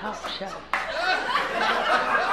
top shelf.